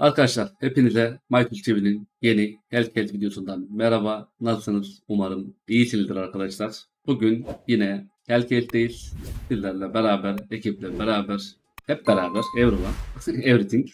Arkadaşlar hepinize Michael TV'nin yeni Hellcat videosundan merhaba. Nasılsınız? Umarım iyisinizdir arkadaşlar. Bugün yine Hellcat'teyiz. Sizlerle beraber, ekiple beraber, hep beraber, everyone, everything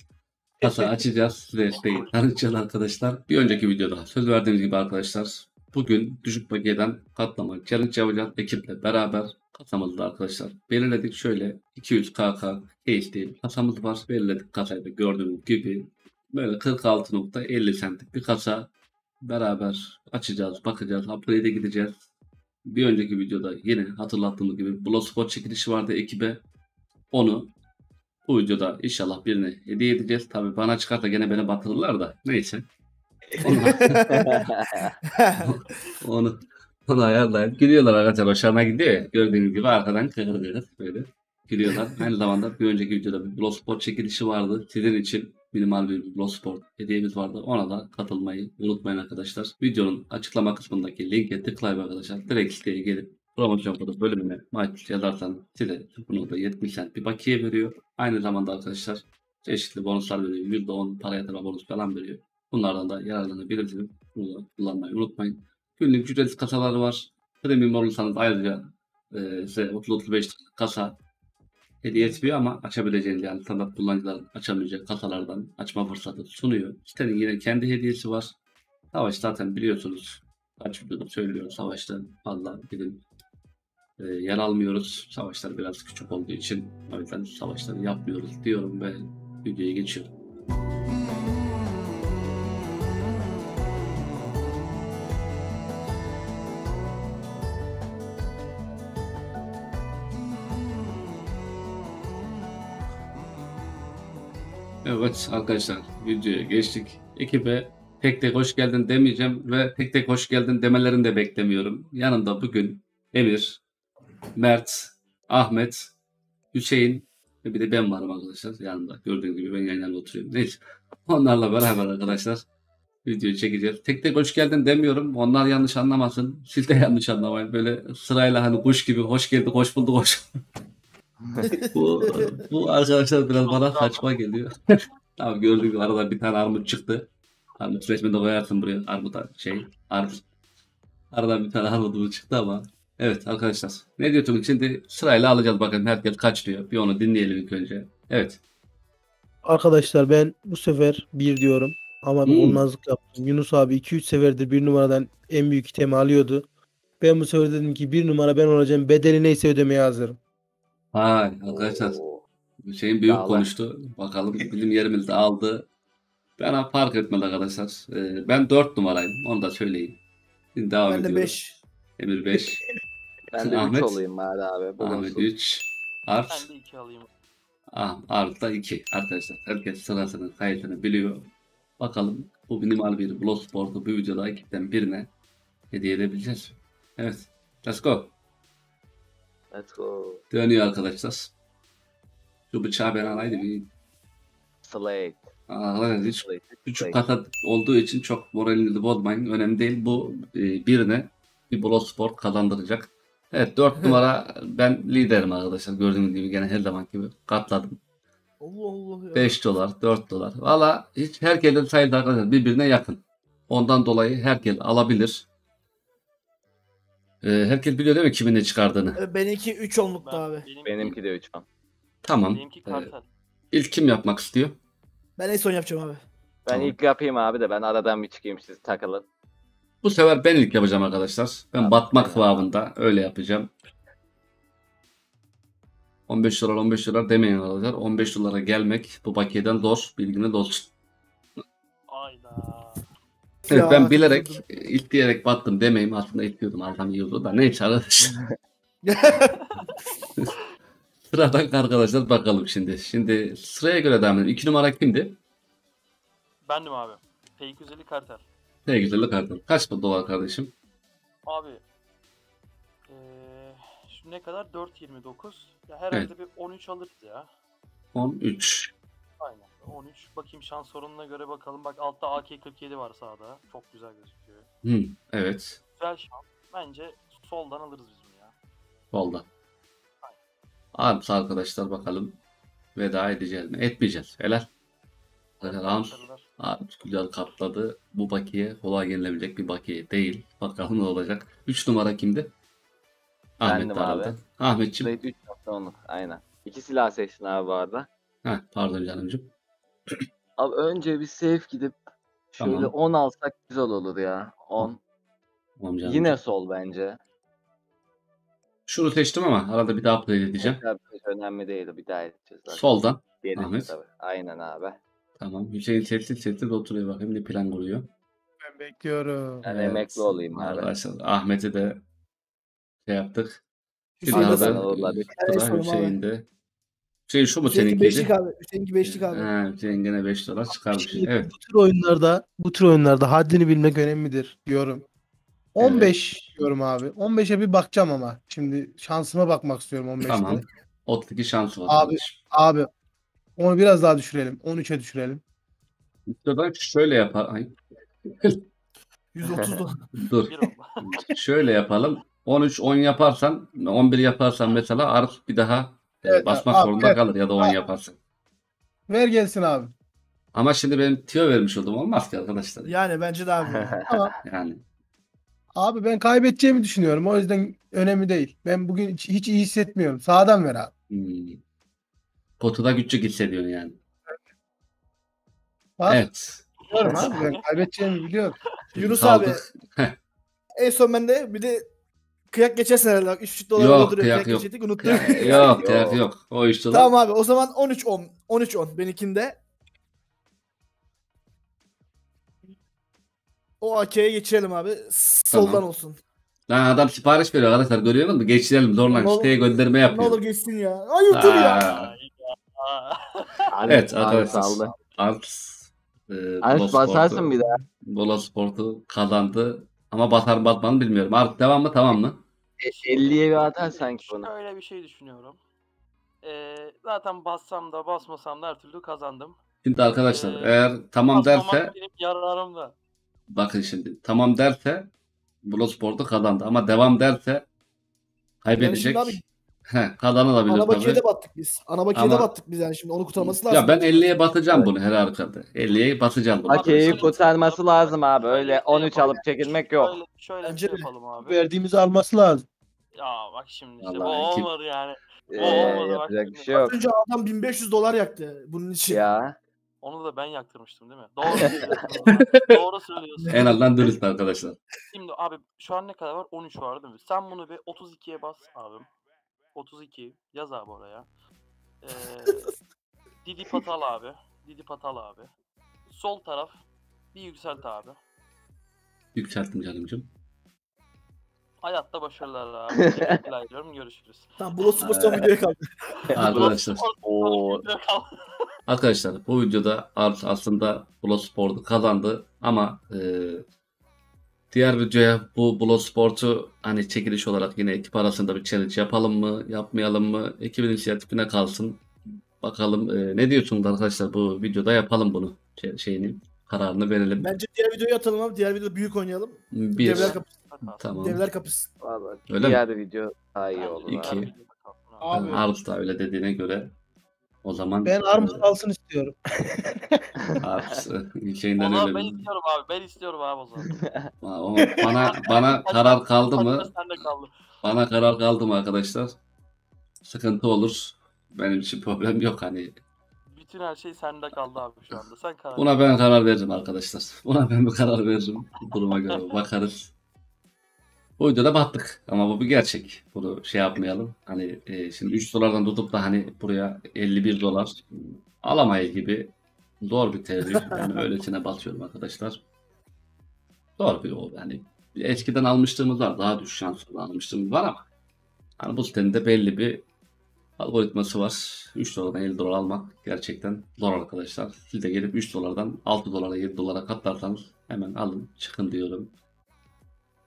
kasa açacağız. Size desteği tanıtacağız arkadaşlar. Bir önceki videoda söz verdiğimiz gibi arkadaşlar bugün düşük paketen katlama challenge yapacağız. Ekiple beraber kasamızda arkadaşlar belirledik. Şöyle 200 KK değil kasamız var. Belirledik kasayı da gördüğünüz gibi. Böyle 46.50 centlik bir kasa beraber açacağız, bakacağız, upgrade'e gideceğiz. Bir önceki videoda yine hatırlattığımız gibi Bloodsport çekilişi vardı ekibe. Onu bu videoda inşallah birine hediye edeceğiz. Tabi bana çıkarsa gene beni batırırlar da. Neyse. Onu, onu, onu ayarlayıp gidiyorlar arkadaşlar. Hoşlarına gidiyor ya. Gördüğünüz gibi arkadan kıkır kıkır böyle gidiyorlar. Aynı zamanda bir önceki videoda bir Bloodsport çekilişi vardı. Sizin için minimal bir Bloodsport hediyemiz vardı. Ona da katılmayı unutmayın arkadaşlar. Videonun açıklama kısmındaki linke tıklayıp arkadaşlar direkt siteye gelip promosyon kodu bölümüne Michael yazarsanız size bunu da 70 cent bir bakiye veriyor. Aynı zamanda arkadaşlar çeşitli bonuslar veriyor. %10 para yatırma bonus falan veriyor. Bunlardan da yararlanabilirsiniz. Bunu da kullanmayı unutmayın. Günlük ücretsiz kasaları var. Premium olursanız ayrıca e, size 30-35 kasa hediye etmiyor ama açabileceğiniz yani standart kullanıcıların açamayacağı kasalardan açma fırsatı sunuyor. Sitenin yine kendi hediyesi var. Savaş zaten biliyorsunuz. Kaç videoda söylüyorum savaşta fazla bizim e, yer almıyoruz. Savaşlar biraz küçük olduğu için o yüzden savaşları yapmıyoruz diyorum ve videoya geçiyorum. Evet arkadaşlar videoya geçtik. Ekibe tek tek hoş geldin demeyeceğim ve tek tek hoş geldin demelerini de beklemiyorum. Yanımda bugün Emir, Mert, Ahmet, Hüseyin ve bir de ben varım arkadaşlar yanımda. Gördüğünüz gibi ben yan oturuyorum. Neyse. Onlarla beraber arkadaşlar videoyu çekeceğiz. Tek tek hoş geldin demiyorum. Onlar yanlış anlamasın. Siz de yanlış anlamayın. Böyle sırayla hani kuş gibi hoş geldik, hoş bulduk, hoş bu, bu arkadaşlar biraz bana saçma geliyor. tamam gördüğünüz gibi arada bir tane armut çıktı. Armut resmini de koyarsın buraya. Armuta şey armut. Aradan bir tane armutumuz çıktı ama. Evet arkadaşlar. Ne diyorduk şimdi sırayla alacağız bakın herkes kaç diyor. Bir onu dinleyelim ilk önce. Evet. Arkadaşlar ben bu sefer bir diyorum. Ama bir Hmm. olmazlık yaptım. Yunus abi 2-3 seferdir bir numaradan en büyük itemi alıyordu. Ben bu sefer dedim ki bir numara ben olacağım. Bedeli neyse ödemeye hazırım. Hay arkadaşlar. Oo. Hüseyin büyük Vallahi. konuştu. Bakalım bizim yerimizde aldı. Bana fark etmedi arkadaşlar. Ee, ben 4 numarayım. Onu da söyleyeyim. Şimdi devam Ben de ediyoruz. 5. Emir 5. Ben de Ahmet. 3 olayım bari abi. Bu Ahmet olsun. 3. Harf. Ben de iki alayım. Ah, Arda 2 arkadaşlar. Herkes sırasını kayıtını biliyor. Bakalım bu minimal bir Bloodsport'u bu videoda ekipten birine hediye edebileceğiz. Evet. Let's go. Let's go. Dönüyor arkadaşlar. Şu bıçağı ben alaydım. iyi. Slate. Arkadaşlar hiç Slate. küçük kata olduğu için çok moralinizi bozmayın. Önemli değil. Bu e, birine bir Bloodsport kazandıracak. Evet 4 numara ben liderim arkadaşlar. Gördüğünüz gibi gene her zaman gibi katladım. Allah Allah ya. 5 dolar, 4 dolar. Valla hiç herkesin sayısı arkadaşlar birbirine yakın. Ondan dolayı herkes alabilir. Ee, herkes biliyor değil mi kimin ne çıkardığını? E, Benimki 3 onluktu Ben, abi. benim, Benimki de 3 an. Tamam. benimki Ee, kartel. ilk kim yapmak istiyor? Ben en son yapacağım abi. Ben Tamam. ilk yapayım abi de ben aradan bir çıkayım siz takılın. Bu sefer ben ilk yapacağım arkadaşlar. Ben Tamam, batmak tamam. babında öyle yapacağım. 15 dolar 15 dolar demeyin arkadaşlar. 15 dolara gelmek bu bakiyeden zor. Bilginiz olsun. Ayda. Evet Ya, ben bilerek kızım. ilk diyerek battım demeyeyim. Aslında ilk diyordum. Adam iyi oldu da neyse arkadaşlar. Sıradan arkadaşlar bakalım şimdi. Şimdi sıraya göre devam edelim. 2 numara kimdi? Bendim abi. P250 kartel. Ne güzellik kartın. Kaç dolar kardeşim? Abi. Eee şu ne kadar? 4.29. Ya herhalde bir 13 alırız ya. 13. Aynen. 13. Bakayım şans sorununa göre bakalım. Bak altta AK-47 var sağda. Çok güzel gözüküyor. Hmm, evet. Güzel şans. Bence soldan alırız biz bunu ya. Solda. Arms arkadaşlar bakalım. Veda edeceğiz mi? Etmeyeceğiz. Helal. Başarılar. Abi güzel katladı. Bu bakiye kolay yenilebilecek bir bakiye değil. Bakalım ne olacak. 3 numara kimdi? Ahmet Bendim abi. Ahmetciğim. Slate 3.10 aynen. İki silah seçtin abi bu arada. Heh, pardon canımcığım. Abi önce bir safe gidip şöyle Tamam. 10 alsak güzel olur ya. 10. Tamam canım. Yine sol bence. Şunu seçtim ama arada bir daha upgrade edeceğim. Tabii hiç önemli değil. Bir daha edeceğiz zaten. Soldan. Diğeri Ahmet. tabii. Aynen abi. Tamam. Hüseyin sessiz sessiz oturuyor bakayım ne plan kuruyor. Ben bekliyorum. Ben Evet. emekli olayım abi. Arkadaşlar Ahmet'i de şey yaptık. Bir Hüseyin de sen Hüseyin şu mu seninkiydi? beşlik abi. Hüseyin'ki beşlik abi. He, Hüseyin gene 5 dolar çıkarmış. Şimdi Evet. bu tür oyunlarda bu tür oyunlarda haddini bilmek önemlidir diyorum. 15 diyorum abi. 15'e bir bakacağım ama. Şimdi şansıma bakmak istiyorum 15'te. Tamam. 32 şansı var. Abi. Abi onu biraz daha düşürelim. 13'e düşürelim. Videoda şöyle yapar. Ay, 130 dolar. dur. Şöyle yapalım. 13 10 yaparsan 11 yaparsan mesela Arif bir daha Evet, basmak abi, zorunda evet. kalır ya da 10 Abi. yaparsan. Ver gelsin abi. Ama şimdi benim tiyo vermiş oldum olmaz ki arkadaşlar. Yani bence de abi. Tamam. Yani Abi ben kaybedeceğimi düşünüyorum. O yüzden önemli değil. Ben bugün hiç, hiç iyi hissetmiyorum. Sağdan ver abi. hmm, potuda küçük hissediyorsun yani. Bak, Evet. biliyorum abi. Ben kaybedeceğimi biliyorum. Yunus Kaldık. En son ben de bir de kıyak geçersin herhalde. 3,5 dolar Yok, duruyor. kıyak Kıyak, yok. geçecektik unuttum. yok, Yok. yok, yok. O işte tamam abi o zaman 13-10. 13-10 benimkinde. O AK'ye geçirelim abi. Soldan Tamam. olsun. Lan adam sipariş veriyor arkadaşlar görüyor musun? Geçirelim zorla Ne olur- siteye gönderme Ne yapıyor. olur geçsin ya. Ay YouTube ya. Evet arkadaşlar. Art e, Bola basarsın bir daha. Bola Sport'u kazandı. Ama batar batmanı bilmiyorum. Art devam mı tamam mı? E, 50'ye bir atar sanki bunu. Şöyle bir şey düşünüyorum. Ee, zaten bassam da basmasam da her türlü kazandım. Şimdi arkadaşlar Ee, eğer tamam derse benim yararımda. bakın şimdi tamam derse Bola Sport'u kazandı. Ama devam derse kaybedecek. Yani şimdi He, kazanılabilir Ana tabii. bakiyede battık biz. Ana bakiyede Ama- battık biz yani şimdi onu kurtarması lazım. Ya ben 50'ye batacağım bunu her halükarda. 50'ye batacağım bunu. Hakeyi kurtarması lazım abi. Öyle 13 alıp çekilmek yok. Şöyle, şöyle Bence şey de. yapalım abi. Verdiğimizi alması lazım. Ya bak şimdi işte bu Vallahi kim- olmadı yani. Ee, olmadı bak yapacak bir şey yok. Az önce adam 1500 dolar yaktı bunun için. Ya. Onu da ben yaktırmıştım değil mi? Doğru söylüyorsun. Doğru söylüyorsun. En azından dürüst arkadaşlar. Şimdi abi şu an ne kadar var? 13 var değil mi? Sen bunu bir 32'ye bas abim. 32 yaz abi oraya. Ee, Didi Patal abi. Didi Patal abi. Sol taraf bir yükselt abi. Yükselttim canımcığım. Hayatta başarılar abi. Teşekkürler ediyorum. Görüşürüz. Tamam bu Spor son videoya kaldı. Arkadaşlar. Oo. Arkadaşlar bu videoda Art aslında Blo Sport'u kazandı ama e, diğer videoya bu Blo Sport'u hani çekiliş olarak yine ekip arasında bir challenge yapalım mı yapmayalım mı ekibin inisiyatifine kalsın. Bakalım e, ne diyorsunuz arkadaşlar bu videoda yapalım bunu şey, şeyini kararını verelim. Bence diğer videoyu atalım abi. Diğer videoda büyük oynayalım. Bir Devler kapısı. tamam. Devler kapısı. Vallahi Öyle mi? diğer video daha iyi olur. İki. abi. Abi. Art da öyle dediğine göre o zaman Ben armut alsın istiyorum. E, şeyinden öyle ben bir- istiyorum abi. Ben istiyorum abi o zaman. Aa, o bana bana karar kaldı mı? Hatta Sende kaldı. Bana karar kaldı mı arkadaşlar? Sıkıntı olur. Benim için problem yok hani. Bütün her şey sende kaldı abi şu anda. Sen karar Buna ben karar veririm arkadaşlar. Buna ben bir karar veririm. Duruma göre bakarız. Bu videoda battık ama bu bir gerçek. Bunu şey yapmayalım. Hani e, şimdi 3 dolardan tutup da hani buraya 51 dolar alamayız gibi zor bir tercih. Yani öylesine batıyorum arkadaşlar. Zor bir o yani. Eskiden almışlığımız var. Daha düşük şanslı almışlığımız var ama hani bu sitenin de belli bir algoritması var. 3 dolardan 50 dolar almak gerçekten zor arkadaşlar. Siz de gelip 3 dolardan 6 dolara 7 dolara katlarsanız hemen alın çıkın diyorum.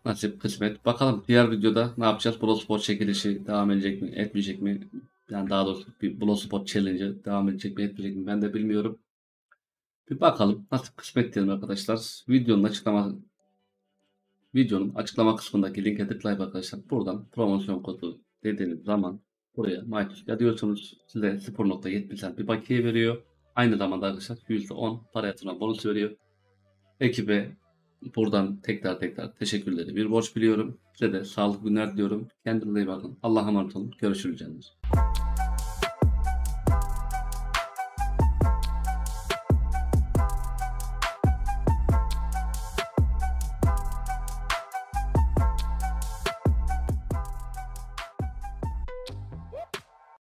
Nasip kısmet. Bakalım diğer videoda ne yapacağız? Blospot çekilişi devam edecek mi etmeyecek mi? Yani daha doğrusu bir Blospot challenge devam edecek mi etmeyecek mi ben de bilmiyorum. Bir bakalım. Nasip kısmet diyelim arkadaşlar. Videonun açıklama videonun açıklama kısmındaki linke tıklayıp arkadaşlar buradan promosyon kodu dediğiniz zaman buraya MyTusk diyorsunuz. Size 0.70 bir bakiye veriyor. Aynı zamanda arkadaşlar %10 para yatırma bonus veriyor. Ekibe buradan tekrar tekrar teşekkürleri bir borç biliyorum. Size de sağlıklı günler diliyorum. Kendinize iyi bakın. Allah'a emanet olun. Görüşürüz canlar.